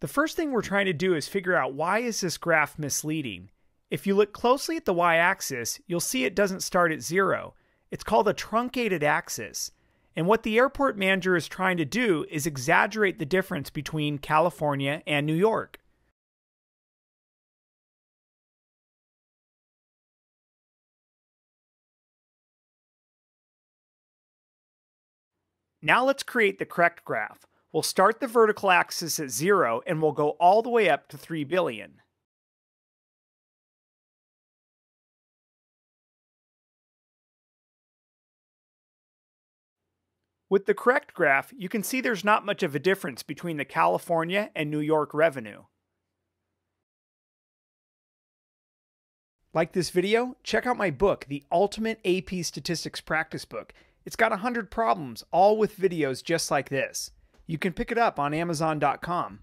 The first thing we're trying to do is figure out why is this graph misleading. If you look closely at the y-axis, you'll see it doesn't start at zero. It's called a truncated axis. And what the airport manager is trying to do is exaggerate the difference between California and New York. Now let's create the correct graph. We'll start the vertical axis at 0 and we'll go all the way up to 3 billion. With the correct graph, you can see there's not much of a difference between the California and New York revenue. Like this video? Check out my book, The Ultimate AP Statistics Practice Book. It's got 100 problems, all with videos just like this. You can pick it up on Amazon.com.